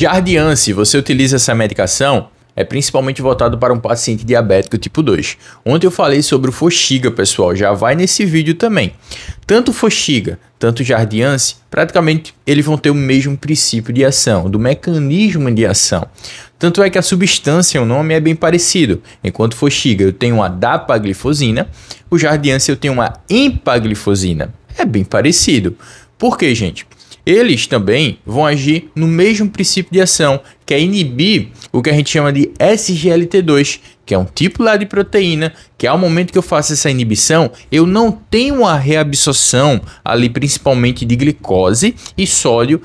Jardiance, você utiliza essa medicação? É principalmente voltado para um paciente diabético tipo 2. Ontem eu falei sobre o Foxiga, pessoal, já vai nesse vídeo também. Tanto Foxiga, tanto Jardiance, praticamente eles vão ter o mesmo princípio de ação, do mecanismo de ação. Tanto é que a substância, o nome é bem parecido. Enquanto Foxiga eu tenho uma dapaglifosina, o Jardiance eu tenho uma empaglifosina. É bem parecido. Por quê, gente? Eles também vão agir no mesmo princípio de ação, que é inibir o que a gente chama de SGLT2, que é um tipo lá de proteína, que ao momento que eu faço essa inibição, eu não tenho a reabsorção ali principalmente de glicose e sódio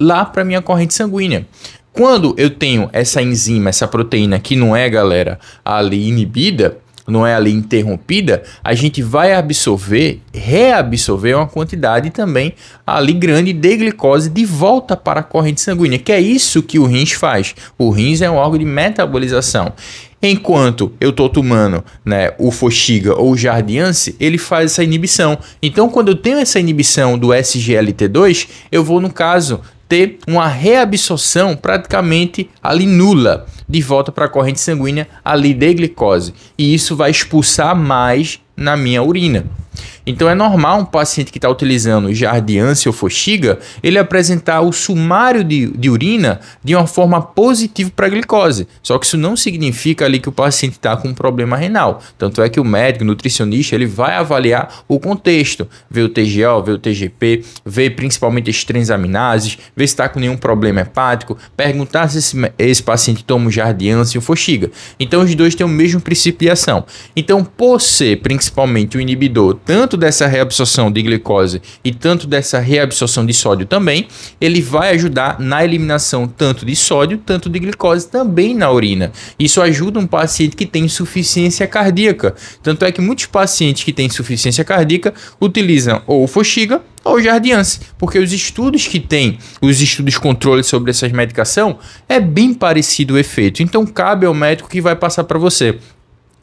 lá para minha corrente sanguínea. Quando eu tenho essa enzima, essa proteína que não é, galera, ali inibida, não é ali interrompida, a gente vai absorver, reabsorver uma quantidade também ali grande de glicose de volta para a corrente sanguínea, que é isso que o rins faz. O rins é um órgão de metabolização. Enquanto eu estou tomando né, o Foxiga ou o Jardiance, ele faz essa inibição. Então, quando eu tenho essa inibição do SGLT2, eu vou, no caso, ter uma reabsorção praticamente ali nula de volta para a corrente sanguínea ali de glicose. E isso vai expulsar mais na minha urina. Então é normal um paciente que está utilizando jardiance ou foxiga, ele apresentar o sumário de, de urina de uma forma positiva para a glicose. Só que isso não significa ali que o paciente está com um problema renal. Tanto é que o médico, nutricionista, ele vai avaliar o contexto, ver o TGO, ver o TGP, ver principalmente as transaminases, ver se está com nenhum problema hepático, perguntar se esse, esse paciente toma o jardiance ou foxiga. Então os dois têm o mesmo princípio de ação. Então, por ser principalmente o inibidor tanto tanto dessa reabsorção de glicose e tanto dessa reabsorção de sódio também, ele vai ajudar na eliminação tanto de sódio, tanto de glicose também na urina. Isso ajuda um paciente que tem insuficiência cardíaca. Tanto é que muitos pacientes que têm insuficiência cardíaca utilizam ou Foxiga ou Jardiance, porque os estudos que tem, os estudos controle sobre essa medicação, é bem parecido o efeito. Então cabe ao médico que vai passar para você.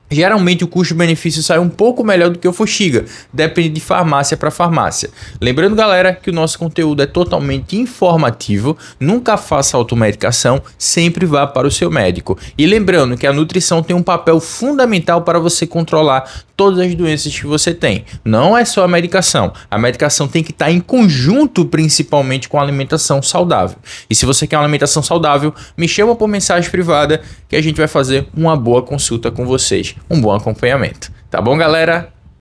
Geralmente o custo-benefício sai um pouco melhor do que o Foxiga, depende de farmácia para farmácia. Lembrando, galera, que o nosso conteúdo é totalmente informativo, nunca faça automedicação, sempre vá para o seu médico. E lembrando que a nutrição tem um papel fundamental para você controlar todas as doenças que você tem. Não é só a medicação. A medicação tem que estar em conjunto, principalmente com a alimentação saudável. E se você quer uma alimentação saudável, me chama por mensagem privada que a gente vai fazer uma boa consulta com vocês. Um bom acompanhamento. Tá bom, galera?